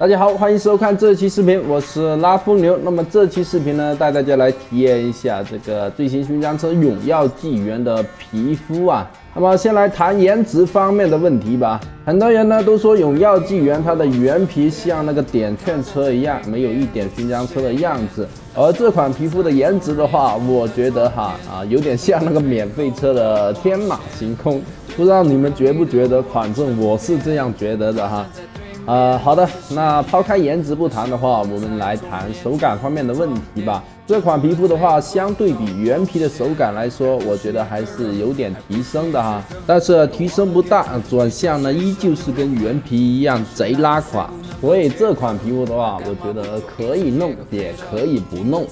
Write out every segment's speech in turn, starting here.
大家好，欢迎收看这期视频，我是拉风牛。那么这期视频呢，带大家来体验一下这个最新勋章车永耀纪元的皮肤啊。那么先来谈颜值方面的问题吧。很多人呢都说永耀纪元它的原皮像那个点券车一样，没有一点勋章车的样子。而这款皮肤的颜值的话，我觉得哈啊有点像那个免费车的天马行空。不知道你们觉不觉得？反正我是这样觉得的哈。呃，好的，那抛开颜值不谈的话，我们来谈手感方面的问题吧。这款皮肤的话，相对比原皮的手感来说，我觉得还是有点提升的哈。但是提升不大，转向呢依旧是跟原皮一样贼拉垮。所以这款皮肤的话，我觉得可以弄，也可以不弄。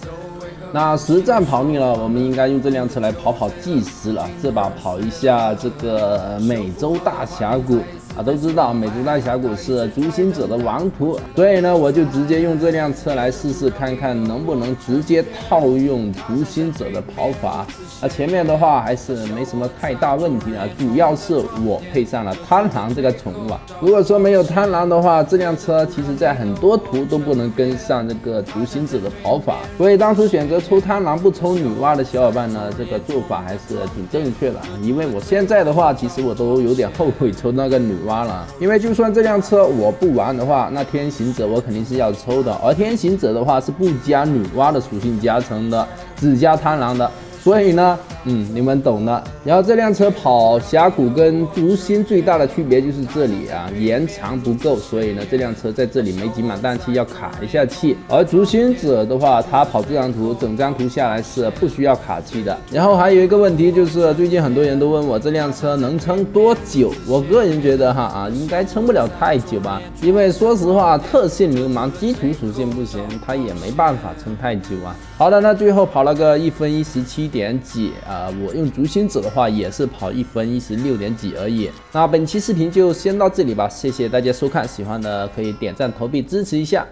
那实战跑腻了，我们应该用这辆车来跑跑计时了。这把跑一下这个美洲大峡谷。啊，都知道美洲大峡谷是逐行者的王图，所以呢，我就直接用这辆车来试试看看能不能直接套用逐行者的跑法。那前面的话还是没什么太大问题啊，主要是我配上了贪狼这个宠物啊。如果说没有贪狼的话，这辆车其实在很多图都不能跟上这个逐行者的跑法。所以当初选择抽贪狼不抽女娲的小伙伴呢，这个做法还是挺正确的。因为我现在的话，其实我都有点后悔抽那个女。挖了，因为就算这辆车我不玩的话，那天行者我肯定是要抽的，而天行者的话是不加女娲的属性加成的，只加贪狼的，所以呢。嗯，你们懂的。然后这辆车跑峡谷跟逐星最大的区别就是这里啊，延长不够，所以呢，这辆车在这里没挤满氮气，要卡一下气。而逐星者的话，它跑这张图，整张图下来是不需要卡气的。然后还有一个问题就是，最近很多人都问我这辆车能撑多久？我个人觉得哈啊，应该撑不了太久吧，因为说实话，特性流氓基础属性不行，它也没办法撑太久啊。好的，那最后跑了个一分一十七点几啊。啊，我用竹星子的话也是跑一分一十六点几而已。那本期视频就先到这里吧，谢谢大家收看，喜欢的可以点赞投币支持一下。